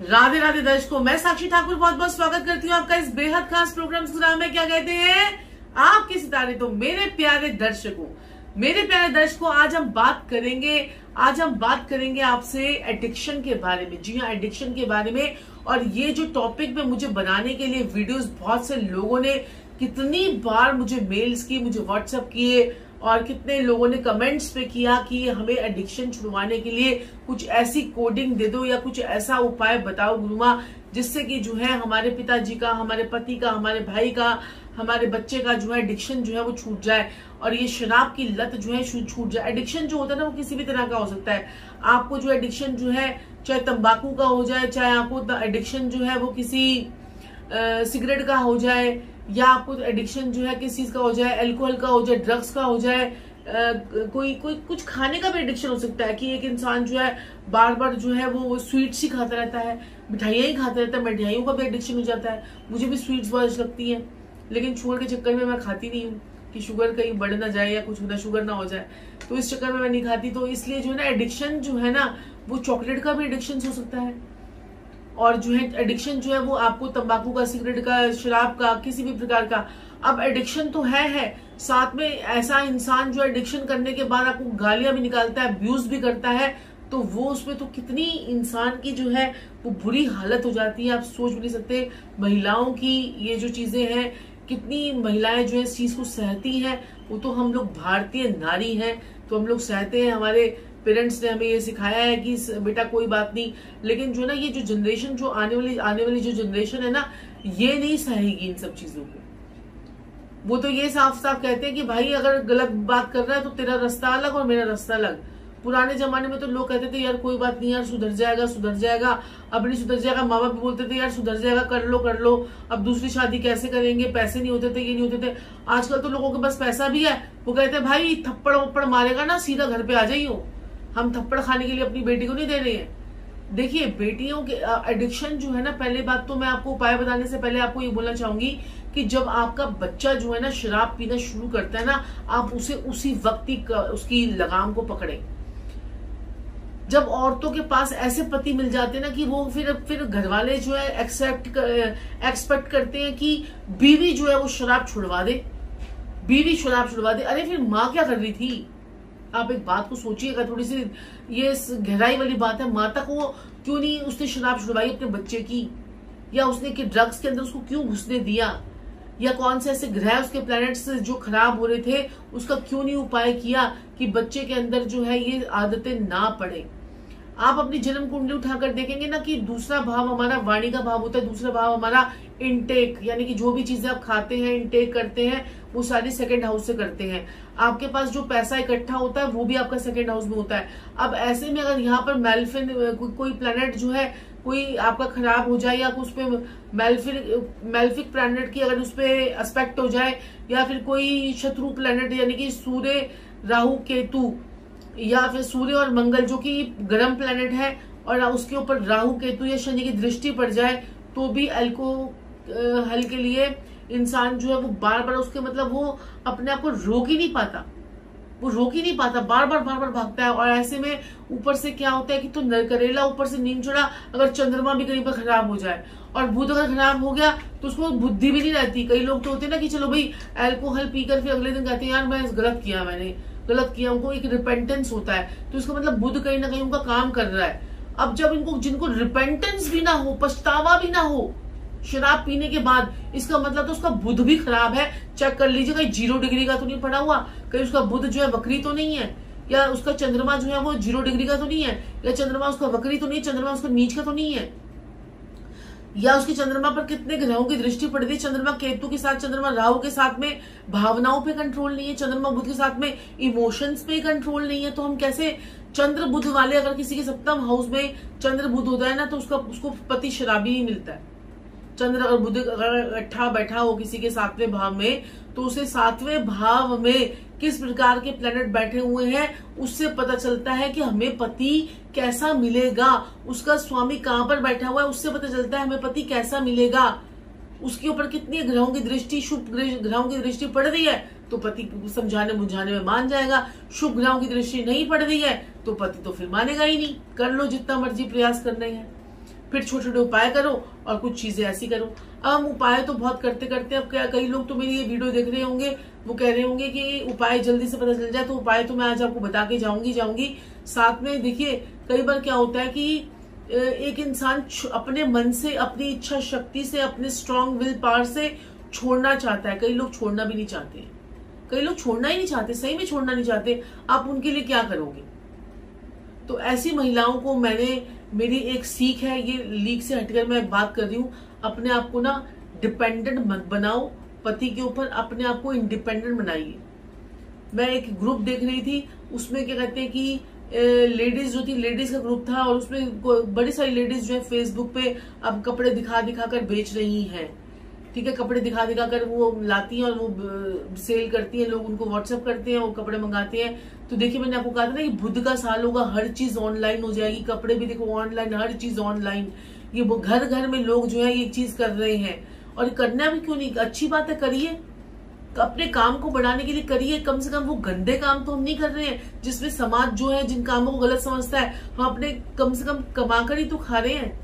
राधे राधे दर्शकों, मैं साक्षी ठाकुर बहुत बहुत स्वागत करती हूँ आपका इस बेहद खास प्रोग्राम के नाम है क्या कहते हैं? आपके सितारे तो मेरे प्यारे दर्शकों, मेरे प्यारे दर्शकों, आज हम बात करेंगे, आज हम बात करेंगे आपसे एडिक्शन के बारे में, जी हाँ एडिक्शन के बारे में। और ये जो टॉपिक में मुझे बनाने के लिए वीडियोस बहुत से लोगों ने कितनी बार मुझे मेल्स की, मुझे व्हाट्सएप किए और कितने लोगों ने कमेंट्स पे किया कि हमें एडिक्शन छुड़वाने के लिए कुछ ऐसी कोडिंग दे दो या कुछ ऐसा उपाय बताओ गुरुमा, जिससे कि जो है हमारे पिताजी का, हमारे पति का, हमारे भाई का, हमारे बच्चे का जो है एडिक्शन जो है वो छूट जाए और ये शराब की लत जो है छूट जाए। एडिक्शन जो होता है ना वो किसी भी तरह का हो सकता है। आपको जो एडिक्शन जो है, चाहे तंबाकू का हो जाए, चाहे आपको एडिक्शन जो है वो किसी सिगरेट का हो जाए या आपको एडिक्शन जो है किस चीज़ का हो जाए अल्कोहल का हो जाए ड्रग्स का हो जाए कोई कोई, कुछ खाने का भी एडिक्शन हो सकता है कि एक इंसान जो है बार बार जो है वो स्वीट्स ही खाता रहता है, मिठाइयाँ ही खाता रहता है, मिठाइयों का भी एडिक्शन हो जाता है। मुझे भी स्वीट्स बहुत लगती है, लेकिन शुगर के चक्कर में मैं खाती नहीं हूँ कि शुगर कहीं बढ़ ना जाए या कुछ ना शुगर ना हो जाए। तो इस चक्कर में मैं नहीं खाती तो इसलिए जो है ना एडिक्शन जो है ना, वो चॉकलेट का भी एडिक्शन हो सकता है। और जो है एडिक्शन जो है वो आपको तंबाकू का, सिगरेट का, शराब का, किसी भी प्रकार का। अब एडिक्शन तो है है। साथ में ऐसा इंसान जो एडिक्शन करने के बाद आपको गालियाँ भी निकालता है अब्यूज भी करता है तो वो उसमें तो कितनी इंसान की जो है वो बुरी हालत हो जाती है। आप सोच भी नहीं सकते, महिलाओं की ये जो चीज़ें हैं, कितनी महिलाएँ जो है इस चीज़ को सहती हैं। वो तो हम लोग भारतीय नारी हैं तो हम लोग सहते हैं, हमारे पेरेंट्स ने हमें ये सिखाया है कि बेटा कोई बात नहीं। लेकिन जो ना ये जो जनरेशन जो आने वाली आने वाली जो जनरेशन है ना, ये नहीं सहेगी इन सब चीज़ों को। वो तो ये साफ़ साफ़ कहते हैं कि भाई, अगर गलत बात कर रहा है तो तेरा रास्ता अलग और मेरा रास्ता अलग। पुराने जमाने में तो लोग कहते थे, यार, कोई बात नहीं यार, सुधर जाएगा सुधर जाएगा। अब नहीं सुधर जाएगा माँ बाप भी बोलते थे, यार, सुधर जाएगा, कर लो कर लो। अब दूसरी शादी कैसे करेंगे? पैसे नहीं होते थे, ये नहीं होते थे। आजकल तो लोगों के पास पैसा भी है। वो कहते हैं, भाई थप्पड़ वप्पड़ मारेगा ना, सीधा घर पे आ जाइयो। हम थप्पड़ खाने के लिए अपनी बेटी को नहीं दे रहे हैं। देखिए, बेटियों के एडिक्शन जो है ना, पहले बात तो मैं आपको उपाय बताने से पहले आपको ये बोलना चाहूँगी कि जब आपका बच्चा जो है ना, शराब पीना शुरू करता है ना, आप उसे उसी वक्त ही उसकी लगाम को पकड़े। जब औरतों के पास ऐसे पति मिल जाते हैं ना कि वो फिर फिर घर वाले जो है एक्सेप्ट एक्सपेक्ट करते हैं कि बीवी जो है, वो शराब छुड़वा दे। बीवी शराब छुड़वा दे। अरे, फिर माँ क्या कर रही थी? आप एक बात को सोचिएगा थोड़ी सी ये गहराई वाली बात है माता को क्यों नहीं उसने शराब छुड़वाई अपने बच्चे की? या उसने कि ड्रग्स के अंदर उसको क्यों घुसने दिया? या कौन से ऐसे ग्रह उसके प्लैनेट्स जो खराब हो रहे थे, उसका क्यों नहीं उपाय किया कि बच्चे के अंदर जो है ये आदतें ना पड़े? आप अपनी जन्म कुंडली उठाकर देखेंगे ना कि दूसरा भाव हमारा वाणी का भाव होता है दूसरा भाव हमारा इनटेक यानी कि जो भी चीज़ें आप खाते हैं इनटेक करते हैं वो सारी सेकंड हाउस से करते हैं। आपके पास जो पैसा इकट्ठा होता है वो भी आपका सेकंड हाउस में होता है। अब ऐसे में अगर यहाँ पर मेलफिन को, कोई प्लेनेट जो है कोई आपका खराब हो जाए या उस पर मेल्फिक मेल्फिक प्लैनेट की अगर उस पर एस्पेक्ट हो जाए या फिर कोई शत्रु प्लैनेट यानी कि सूर्य राहु केतु या फिर सूर्य और मंगल, जो कि गर्म प्लेनेट है, और उसके ऊपर राहु, केतु या शनि की दृष्टि पड़ जाए तो भी अल्को हल के लिए इंसान जो है वो बार बार उसके मतलब वो अपने आप को रोक ही नहीं पाता। वो रोक ही नहीं पाता बार बार बार बार भागता है, और ऐसे में ऊपर से क्या होता है कि तो नरकरेला ऊपर से नींद चढ़ा अगर चंद्रमा भी कहीं पर खराब हो जाए, और बुध अगर खराब हो गया तो उसको बुद्धि भी नहीं रहती। कई लोग तो होते ना कि चलो भाई एल्कोहल पीकर फिर अगले दिन कहते हैं, यार, मैं गलत किया मैंने। गलत किया, उनको एक रिपेंटेंस होता है। तो इसका मतलब बुद्ध कहीं ना कहीं उनका काम कर रहा है। अब जब इनको, जिनको रिपेंटेंस भी ना हो, पछतावा भी ना हो, शराब पीने के बाद, इसका मतलब तो उसका बुद्ध भी खराब है। चेक कर लीजिए, कहीं ज़ीरो डिग्री का तो नहीं पड़ा हुआ। कहीं उसका बुद्ध जो है वक्री तो नहीं है? या उसका चंद्रमा जो है वो ज़ीरो डिग्री का तो नहीं है? या चंद्रमा उसका वक्री तो नहीं चंद्रमा उसका नीच का तो नहीं है? या उसकी चंद्रमा पर कितने ग्रहों की दृष्टि पड़ रही है? चंद्रमा केतु के साथ, चंद्रमा राहु के साथ में भावनाओं पे कंट्रोल नहीं है, चंद्रमा बुद्ध के साथ में इमोशंस पे कंट्रोल नहीं है तो हम कैसे चंद्र बुद्ध वाले अगर किसी के सप्तम हाउस में चंद्र बुद्ध होता है ना तो उसका, उसको पति शराबी ही मिलता है। चंद्र और बुद्ध अगर इकट्ठा बैठा हो किसी के सातवें भाव में तो उसे सातवें भाव में किस प्रकार के प्लेनेट बैठे हुए हैं, उससे पता चलता है कि हमें पति कैसा मिलेगा। उसका स्वामी कहाँ पर बैठा हुआ है, उससे पता चलता है हमें पति कैसा मिलेगा। उसके ऊपर कितनी ग्रहों की दृष्टि, शुभ ग्रहों की दृष्टि पड़ रही है तो पति समझाने बुझाने में मान जाएगा। शुभ ग्रहों की दृष्टि नहीं पड़ रही है तो पति तो फिर मानेगा ही नहीं। कर लो जितना मर्ज़ी प्रयास करने हैं। फिर छोटे छोटे उपाय करो और कुछ चीज़ें ऐसी करो। हम उपाय तो बहुत करते करते अब क्या, कई लोग तो मेरी ये वीडियो देख रहे होंगे, वो कह रहे होंगे कि उपाय जल्दी से पता चल जाए तो उपाय तो मैं आज आपको बता के जाऊँगी जाऊँगी। साथ में देखिए, कई बार क्या होता है कि एक इंसान अपने मन से, अपनी इच्छा शक्ति से, अपने स्ट्रांग विल पावर से छोड़ना चाहता है। कई लोग छोड़ना भी नहीं चाहते। कई लोग छोड़ना ही नहीं चाहते, सही में छोड़ना नहीं चाहते। आप उनके लिए क्या करोगे? तो ऐसी महिलाओं को मैंने मेरी एक सीख है, ये लीक से हटकर मैं बात कर रही हूँ। अपने आप को ना डिपेंडेंट मत बनाओ। पति के ऊपर अपने आप को इंडिपेंडेंट बनाइए। मैं एक ग्रुप देख रही थी, उसमें क्या कहते हैं कि लेडीज़ जो थी लेडीज़ का ग्रुप था और उसमें बड़ी सारी लेडीज़ जो है फेसबुक पे अब कपड़े दिखा दिखा कर बेच रही हैं। ठीक है, कपड़े दिखा दिखा कर वो लाती हैं और वो सेल करती हैं, लोग उनको व्हाट्सअप करते हैं, वो कपड़े मंगाते हैं। तो देखिए, मैंने आपको कहा था ना कि बुद्ध का साल होगा, हर चीज़ ऑनलाइन हो जाएगी, कपड़े भी देखो ऑनलाइन हर चीज़ ऑनलाइन ये घर घर में लोग जो है, ये चीज़ कर रहे हैं। और करना भी क्यों नहीं? अच्छी बात है, करिए। अपने काम को बढ़ाने के लिए करिए, कम से कम वो गंदे काम तो हम नहीं कर रहे हैं, जिसमें समाज जो है, जिन कामों को गलत समझता है, हम अपने कम से कम कमा कर ही तो खा रहे हैं।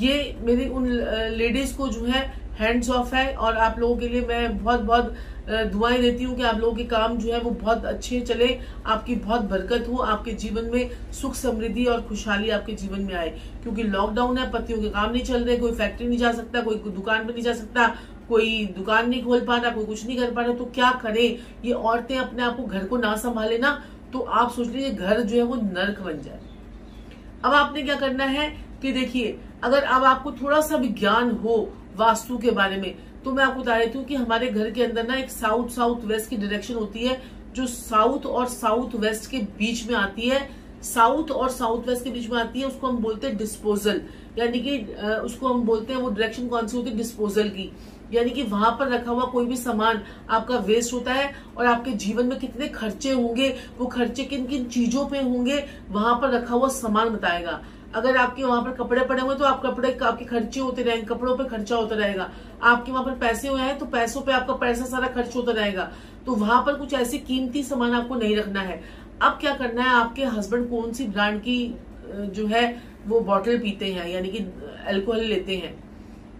ये मेरी उन लेडीज़ को जो है हैंड्स ऑफ़ है और आप लोगों के लिए मैं बहुत बहुत दुआएँ देती हूँ कि आप लोगों के काम जो है वो बहुत अच्छे चले, आपकी बहुत बरकत हो, आपके जीवन में सुख समृद्धि और खुशहाली आपके जीवन में आए। क्योंकि लॉकडाउन है पतियों के काम नहीं चल रहे, कोई फैक्ट्री नहीं जा सकता, कोई दुकान पर नहीं जा सकता, कोई दुकान नहीं खोल पा रहा कोई कुछ नहीं कर पा रहा तो क्या करे? ये औरतें अपने आप को घर को ना संभाले ना तो आप सोच लीजिए घर जो है वो नर्क बन जाए। अब आपने क्या करना है कि देखिए, अगर अब आपको थोड़ा सा भी ज्ञान हो वास्तु के बारे में। तो मैं आपको बता रही हूँ कि हमारे घर के अंदर ना एक साउथ साउथ वेस्ट की डायरेक्शन होती है, जो साउथ और साउथ वेस्ट के बीच में आती है। साउथ और साउथ वेस्ट के बीच में आती है, उसको हम बोलते हैं डिस्पोजल यानी कि उसको हम बोलते हैं वो डायरेक्शन कौन सी होती है? डिस्पोजल की। यानी कि वहाँ पर रखा हुआ कोई भी सामान आपका वेस्ट होता है और आपके जीवन में कितने खर्चे होंगे, वो खर्चे किन किन चीज़ों पे होंगे, वहाँ पर रखा हुआ सामान बताएगा। अगर आपके वहाँ पर कपड़े पड़े हुए तो आप कपड़े आपके खर्चे होते रहेंगे, कपड़ों पे खर्चा होता रहेगा। आपके वहाँ पर पैसे हुए हैं तो पैसों पे आपका पैसा सारा खर्च होता रहेगा। तो वहाँ पर कुछ ऐसे कीमती सामान आपको नहीं रखना है। अब क्या करना है, आपके हस्बैंड कौन सी ब्रांड की जो है, वो बॉटल पीते हैं, यानी कि अल्कोहल लेते हैं।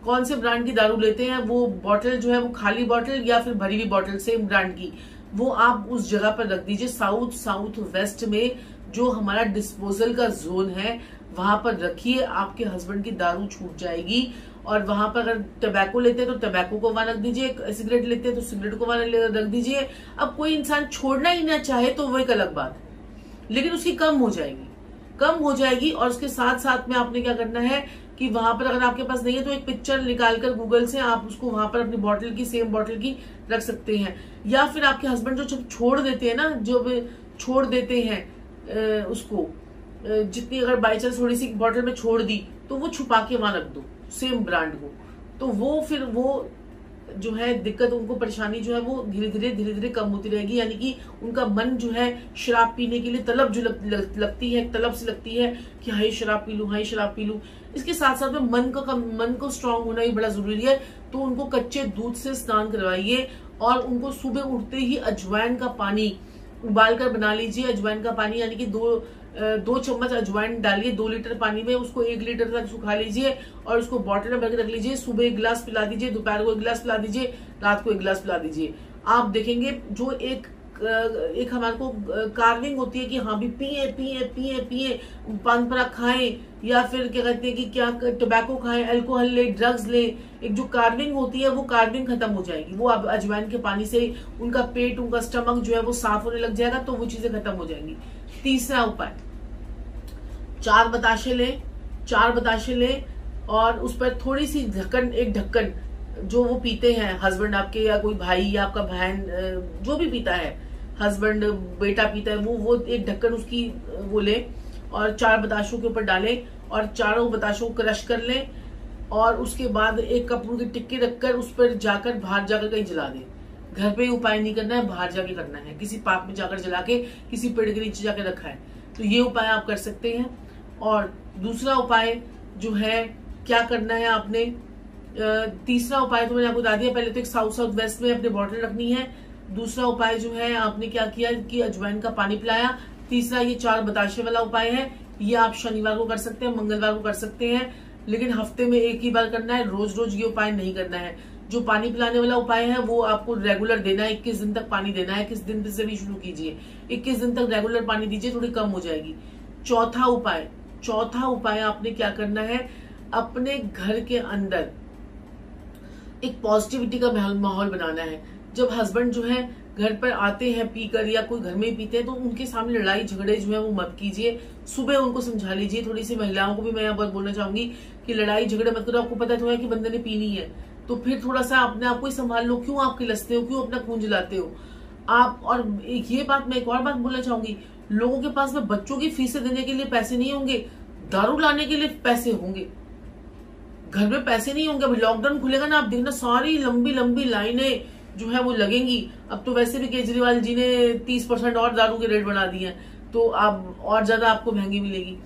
कौन से ब्रांड की दारू लेते हैं, वो बॉटल जो है, वो खाली बॉटल या फिर भरी हुई बॉटल सेम ब्रांड की। वो आप उस जगह पर रख दीजिए साउथ साउथ वेस्ट में, जो हमारा डिस्पोजल का जोन है वहाँ पर रखिए, आपके हस्बैंड की दारू छूट जाएगी। और वहाँ पर अगर टबैको लेते हैं तो टबैको को वहाँ रख दीजिए सिगरेट लेते हैं तो सिगरेट को वहाँ रख दीजिए। अब कोई इंसान छोड़ना ही ना चाहे तो वो एक अलग बात है। लेकिन उसकी कम हो जाएगी। कम हो जाएगी और उसके साथ साथ में आपने क्या करना है कि वहाँ पर अगर आपके पास नहीं है तो एक पिक्चर निकालकर गूगल से आप उसको वहाँ पर अपनी बॉटल की सेम बॉटल की रख सकते हैं। या फिर आपके हस्बैंड जो छोड़ देते हैं ना, जो छोड़ देते हैं उसको। जितनी अगर बाई चांस थोड़ी सी बॉटल में छोड़ दी तो वो छुपा के वहाँ रख दो सेम ब्रांड को। तो वो फिर वो जो है दिक्कत उनको परेशानी जो है वो धीरे धीरे धीरे धीरे कम होती रहेगी। यानी कि उनका मन जो है शराब पीने के लिए तलब जो लग, लग, लगती है तलब से लगती है कि हाई शराब पी लू हाई शराब पी लू। इसके साथ साथ में मन को मन को स्ट्रांग होना भी बड़ा ज़रूरी है। तो उनको कच्चे दूध से स्नान करवाइए और उनको सुबह उठते ही अजवाइन का पानी उबाल कर बना लीजिए। अजवाइन का पानी यानी कि दो दो चम्मच अजवाइन डालिए, दो लीटर पानी में, उसको एक लीटर तक सुखा लीजिए और उसको बॉटल में भर रख लीजिए, सुबह एक गिलास पिला दीजिए, दोपहर को एक गिलास पिला दीजिए, रात को एक गिलास पिला दीजिए। आप देखेंगे जो एक एक हमारे को कार्विंग होती है कि हाँ भी पिए पिए पिए पिए, पान परा खाएँ, या फिर क्या कहते हैं कि क्या टोबैको खाएँ अल्कोहल ले ड्रग्स ले, एक जो कार्विंग होती है वो कार्विंग खत्म हो जाएगी। वो अजवाइन के पानी से उनका पेट, उनका स्टमक जो है वो साफ़ होने लग जाएगा तो वो चीज़ें खत्म हो जाएँगी। तीसरा उपाय चार बताशे लें, चार बताशे लें और उस पर थोड़ी सी ढक्कन, एक ढक्कन, जो वो पीते हैं हस्बैंड आपके या कोई भाई या आपका बहन जो भी पीता है हस्बैंड बेटा पीता है, वो वो एक ढक्कन उसकी वो ले और चार बताशों के ऊपर डालें और चारों बताशों को क्रश कर लें और उसके बाद एक कपूर की टिक्की रखकर उस पर जाकर बाहर जाकर कहीं जला दें। घर पे उपाय नहीं करना है, बाहर जाके करना है। किसी पार्क में जाकर जला के, किसी पेड़ के नीचे जाकर रखा है। तो ये उपाय आप कर सकते हैं। और दूसरा उपाय जो है, क्या करना है आपने? तीसरा उपाय तो मैंने आपको बता दिया, पहले तो एक साउथ साउथ वेस्ट में अपने बॉटल रखनी है। दूसरा उपाय जो है, आपने क्या किया कि अजवाइन का पानी पिलाया। तीसरा ये चार बताशे वाला उपाय है, ये आप शनिवार को कर सकते हैं, मंगलवार को कर सकते हैं। लेकिन हफ़्ते में एक ही बार करना है रोज रोज ये उपाय नहीं करना है। जो पानी पिलाने वाला उपाय है, वो आपको रेगुलर देना है, इक्कीस दिन तक पानी देना है, इक्कीस दिन से भी शुरू कीजिए। इक्कीस दिन तक रेगुलर पानी दीजिए, थोड़ी कम हो जाएगी। चौथा उपाय चौथा उपाय आपने क्या करना है, अपने घर के अंदर एक पॉजिटिविटी का माहौल बनाना है। जब हस्बैंड जो है, घर पर आते हैं पीकर या कोई घर में पीते हैं तो उनके सामने लड़ाई झगड़े जो है वो मत कीजिए। सुबह उनको समझा लीजिए, थोड़ी सी महिलाओं को भी मैं यहाँ पर बोलना चाहूँगी कि लड़ाई झगड़े मत करो। आपको पता तो है कि बंदे ने पीनी है। तो फिर थोड़ा सा अपने आप को ही संभाल लो। क्यों आप खिलसते हो? क्यों अपना खून जलाते हो? आप, और एक ये बात, मैं एक और बात बोलना चाहूँगी। लोगों के पास में बच्चों की फीसें देने के लिए पैसे नहीं होंगे, दारू लाने के लिए पैसे होंगे। घर में पैसे नहीं होंगे। अभी लॉकडाउन खुलेगा ना, आप देखना, सारी लंबी लंबी लाइनें जो है वो लगेंगी। अब तो वैसे भी केजरीवाल जी ने तीस परसेंट और दारू के रेट बढ़ा दिए हैं। तो आप, और ज़्यादा आपको महँगी मिलेगी।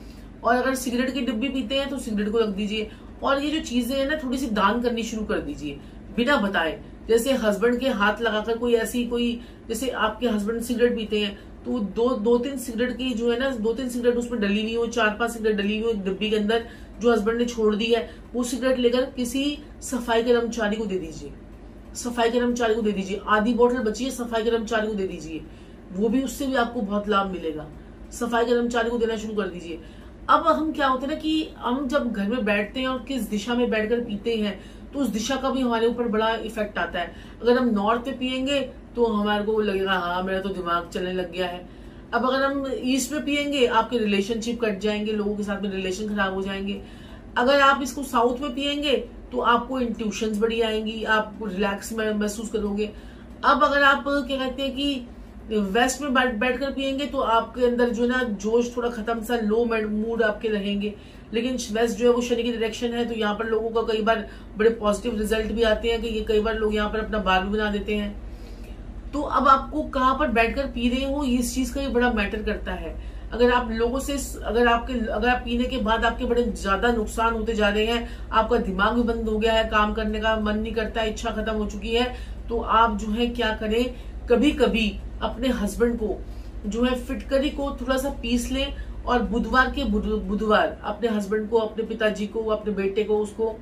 और अगर सिगरेट की डिब्बी पीते हैं तो सिगरेट को रख दीजिए। और ये जो चीज़ें है ना थोड़ी सी दान करनी शुरू कर दीजिए, बिना बताए। जैसे हस्बैंड के हाथ लगाकर कोई ऐसी कोई, जैसे आपके हस्बैंड सिगरेट पीते हैं तो दो दो तीन सिगरेट की जो है ना दो तीन सिगरेट उसमें डली हुई हो चार पाँच सिगरेट डली हुई हो डिब्बी के अंदर, जो हस्बैंड ने छोड़ दी है, वो सिगरेट लेकर किसी सफ़ाई कर्मचारी को दे दीजिए। सफ़ाई कर्मचारी को दे दीजिए। आधी बोतल बची है, सफ़ाई कर्मचारी को दे दीजिए। वो भी, उससे भी आपको बहुत लाभ मिलेगा। सफ़ाई कर्मचारी को देना शुरू कर दीजिए। अब हम क्या होते हैं ना कि हम जब घर में बैठते हैं और किस दिशा में बैठकर पीते हैं तो उस दिशा का भी हमारे ऊपर बड़ा इफ़ेक्ट आता है। अगर हम नॉर्थ में पियेंगे तो हमारे को लगेगा हाँ मेरा तो दिमाग चलने लग गया है। अब अगर हम ईस्ट में पियेंगे, आपके रिलेशनशिप कट जाएँगे, लोगों के साथ में रिलेशन खराब हो जाएँगे। अगर आप इसको साउथ में पियेंगे तो आपको इंट्यूशन बड़ी आएँगी, आप रिलैक्स महसूस करोगे। अब अगर आप, क्या कहते हैं कि वेस्ट में बैठ बैठ कर पियेंगे तो आपके अंदर जो ना, जोश थोड़ा खत्म सा लो मूड आपके रहेंगे। लेकिन वेस्ट जो है, वो शनि की डायरेक्शन है तो यहाँ पर लोगों का कई बार बड़े पॉजिटिव रिज़ल्ट भी आते हैं कि ये कई बार लोग यहाँ पर अपना भी बना देते हैं। तो अब आपको कहाँ पर बैठकर पी रहे हो, इस चीज़ का ये बड़ा मैटर करता है। अगर आप लोगों से अगर आपके अगर आप पीने के बाद आपके बड़े ज़्यादा नुकसान होते जा रहे हैं, आपका दिमाग भी बंद हो गया है काम करने का, मन नहीं करता, इच्छा खत्म हो चुकी है तो आप जो है क्या करें कभी कभी अपने हस्बैंड को, जो है फिटकरी को थोड़ा सा पीस लें और बुधवार के बुधवार अपने हस्बैंड को, अपने पिताजी को, अपने बेटे को, उसको।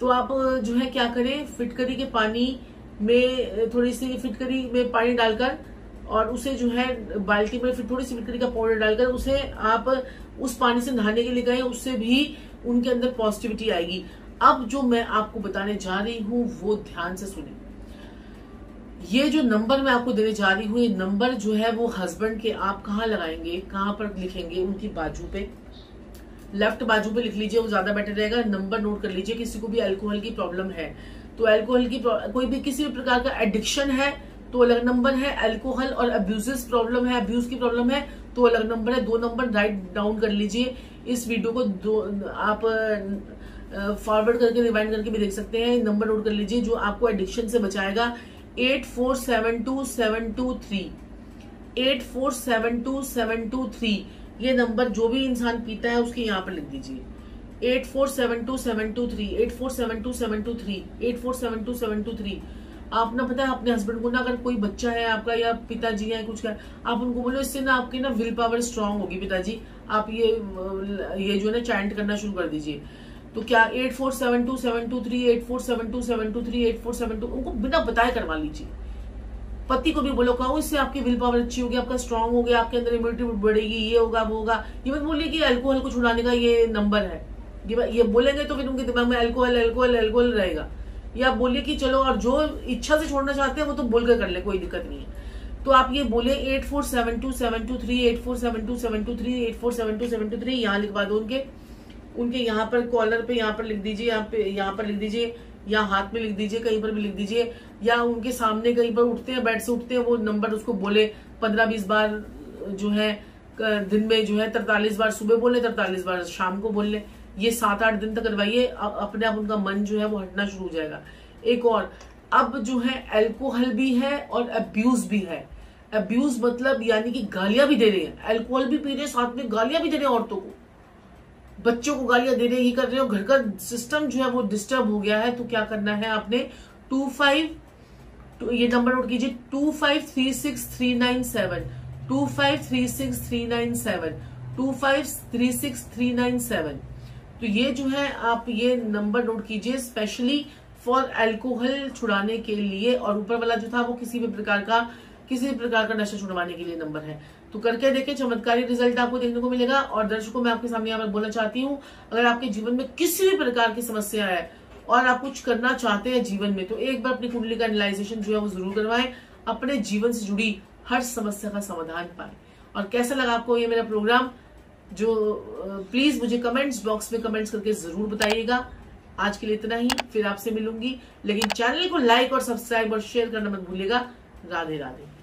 तो आप, जो है क्या करें फिटकरी के पानी में, थोड़ी सी फिटकरी में पानी डालकर और उसे जो है बाल्टी में फिर थोड़ी सी फिटकरी का पाउडर डालकर उसे आप उस पानी से नहाने के लिए गए, उससे भी उनके अंदर पॉजिटिविटी आएगी। अब जो मैं आपको बताने जा रही हूँ, वो ध्यान से सुने ये जो नंबर मैं आपको देने जा रही हूँ, ये नंबर जो है वो हस्बैंड के आप कहाँ लगाएँगे, कहाँ पर लिखेंगे, उनकी बाजू पे। लेफ़्ट बाजू पे लिख लीजिए, वो ज़्यादा बेटर रहेगा। नंबर नोट कर लीजिए, किसी को भी अल्कोहल की प्रॉब्लम है। तो अल्कोहल की कोई भी किसी भी प्रकार का एडिक्शन है तो अलग नंबर है। अल्कोहल और अब्यूज प्रॉब्लम है अब्यूज की प्रॉब्लम है तो अलग नंबर है। दो नंबर राइट डाउन कर लीजिए। इस वीडियो को दो, आप फॉरवर्ड करके रिवाइंड करके भी देख सकते हैं। नंबर नोट कर लीजिए, जो आपको एडिक्शन से बचाएगा। Eight four seven two seven two three eight four seven two seven two three ये नंबर जो भी इंसान पीता है उसके यहाँ पर लिख दीजिए eight four seven two seven two three eight four seven two seven two three eight four seven two seven two three आप ना पता है अपने हस्बैंड को ना अगर कोई बच्चा है आपका या पिताजी है कुछ है आप उनको बोलो इससे ना आपकी ना विल पावर स्ट्रांग होगी पिताजी आप ये ये जो है ना चैंट करना शुरू कर दीजिए तो क्या eight four seven two seven two three eight four seven two seven two three eight four seven two उनको बिना बताए करवा लीजिए पति को भी बोलो कहो इससे आपकी विल पावर अच्छी होगी आपका स्ट्रांग हो गया आपके अंदर इम्यूनिटी बढ़ेगी ये होगा वो होगा ये मत बोलिए कि अल्कोहल को छुड़ाने का ये नंबर है ये बोलेंगे तो फिर उनके दिमाग में अल्कोहल अल्कोहल अल्कोहल रहेगा या बोलिए कि चलो और जो इच्छा से छोड़ना चाहते हैं वो तो बोल कर कर ले कोई दिक्कत नहीं है तो आप ये बोले eight four seven two seven two three eight four seven two seven two three eight four seven two seven two three यहाँ लिखवा दो उनके उनके यहाँ पर कॉलर पे यहाँ पर लिख दीजिए, यहाँ पे यहाँ पर लिख दीजिए, या हाथ में लिख दीजिए, कहीं पर भी लिख दीजिए, या उनके सामने कहीं पर उठते हैं बेड से उठते हैं, वो नंबर उसको बोले, पंद्रह बीस बार जो है दिन में जो है तरतालीस बार सुबह बोले, तरतालीस बार शाम को बोल ले। ये सात आठ दिन तक करवाइए अपने आप उनका मन जो है वो हटना शुरू हो जाएगा। एक और, अब जो है एल्कोहल भी है और अब्यूज भी है। अब्यूज मतलब यानी कि गालियाँ भी दे रहे हैं। एल्कोहल भी पी रहे हैं, साथ में गालियाँ भी दे रहे हैं औरतों को। बच्चों को गालियाँ देने ही कर रहे हो। घर का सिस्टम जो है वो डिस्टर्ब हो गया है तो क्या करना है आपने? टू फाइव ये नंबर नोट कीजिए two five three six three nine seven two five three six three nine seven two five three six three nine seven तो ये जो है, आप ये नंबर नोट कीजिए स्पेशली फॉर अल्कोहल छुड़ाने के लिए। और ऊपर वाला जो था, वो किसी भी प्रकार का किसी भी प्रकार का नशा छुड़वाने के लिए नंबर है। तो करके देखें, चमत्कारी रिज़ल्ट आपको देखने को मिलेगा और दर्शकों मैं आपके सामने यहाँ बोलना चाहती हूँ, अगर आपके जीवन में किसी भी प्रकार की समस्या है और आप कुछ करना चाहते हैं जीवन में तो एक बार अपनी कुंडली का एनालाइजेशन जो है वो ज़रूर करवाएँ, अपने जीवन से जुड़ी हर समस्या का समाधान पाए। और कैसा लगा आपको ये मेरा प्रोग्राम जो प्लीज़ मुझे कमेंट्स बॉक्स में कमेंट्स करके ज़रूर बताइएगा। आज के लिए इतना ही, फिर आपसे मिलूँगी। लेकिन चैनल को लाइक और सब्सक्राइब और शेयर करना मत भूलिएगा। राधे राधे